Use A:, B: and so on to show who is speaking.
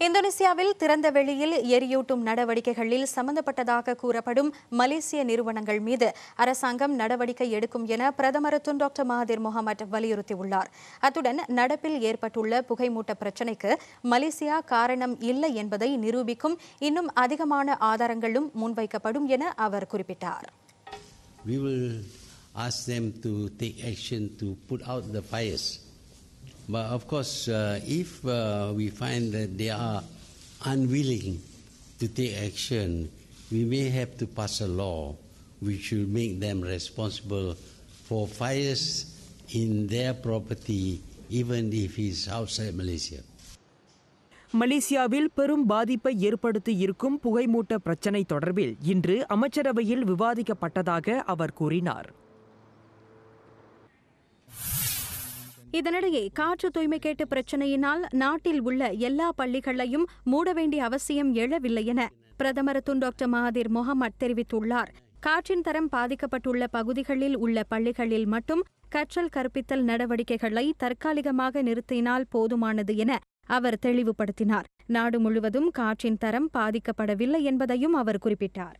A: இந்தோனேசியாவில் திறந்த வெளியில் எரியூட்டும் நடவடிக்கைகளில் சம்பந்தப்பட்டதாக கூறப்படும் மலேசிய நிறுவனங்கள் மீது அரசாங்கம் நடவடிக்கை எடுக்கும் என பிரதமர் துன் டாக்டர் மகாதிர் முகமது வலியுறுத்தியுள்ளார் அத்துடன் நடப்பில் ஏற்பட்டுள்ள புகைமூட்ட பிரச்சினைக்கு மலேசியா காரணம் இல்லை என்பதை நிரூபிக்கும் இன்னும் அதிகமான ஆதாரங்களும் முன்வைக்கப்படும் என அவர் குறிப்பிட்டார்
B: we will ask them to take action to put out the fires. But of course, uh, if uh, we find that they are unwilling to take action, we may have to pass a law which will make them responsible for fires in their property, even if it's outside Malaysia.
C: மலேசியாவில் பெரும் பாதிப்பை ஏற்படுத்தி இருக்கும் புகைமூட்ட பிரச்சினை தொடர்பில் இன்று அமைச்சரவையில் விவாதிக்கப்பட்டதாக அவர் கூறினார்
A: இதனிடையே காற்று தூய்மை கேட்டு பிரச்சினையினால் நாட்டில் உள்ள எல்லா பள்ளிகளையும் மூட வேண்டிய அவசியம் எழவில்லை என பிரதமர் துன் டாக்டர் மகாதீர் முகமது தெரிவித்துள்ளார். காற்றின் தரம் பாதிக்கப்பட்டுள்ள பகுதிகளில் உள்ள பள்ளிகளில் மட்டும் கற்றல் கற்பித்தல் நடவடிக்கைகளை தற்காலிகமாக நிறுத்தினால் போதுமானது என அவர் தெளிவுபடுத்தினார். நாடு முழுவதும் காற்றின் தரம் பாதிக்கப்படவில்லை என்பதையும் அவர் குறிப்பிட்டார்.